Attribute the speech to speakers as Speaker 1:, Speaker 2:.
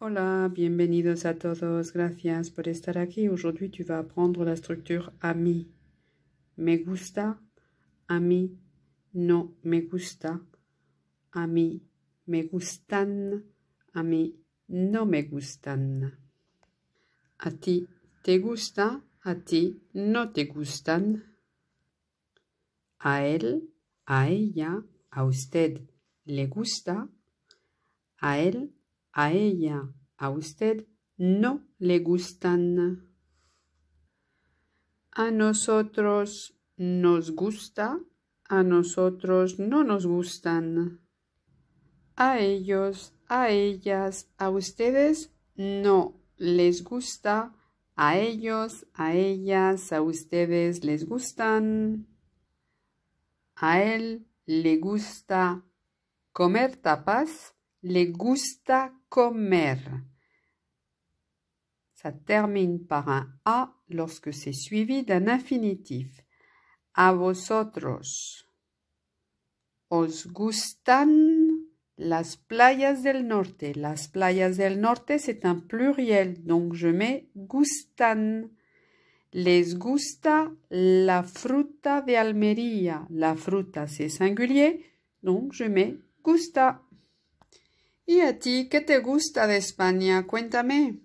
Speaker 1: Hola, bienvenidos a todos. Gracias por estar aquí. Aujourd'hui, tu vas apprendre la structure ami. Me gusta, a mí no me gusta, a mí me gustan, a mí no me gustan. A ti te gusta, a ti no te gustan. A él, a ella, a usted le gusta, a él, a ella, a usted no le gustan. A nosotros nos gusta, a nosotros no nos gustan. A ellos, a ellas, a ustedes no les gusta, a ellos, a ellas, a ustedes les gustan. A él le gusta comer tapas, le gusta comer. Ça termine par un A lorsque c'est suivi d'un infinitif. A vosotros. Os gustan las playas del norte. Las playas del norte, c'est un pluriel, donc je mets gustan. Les gusta la fruta de Almería. La fruta, c'est singulier, donc je mets gusta. ¿Y a ti qué te gusta de España? Cuéntame.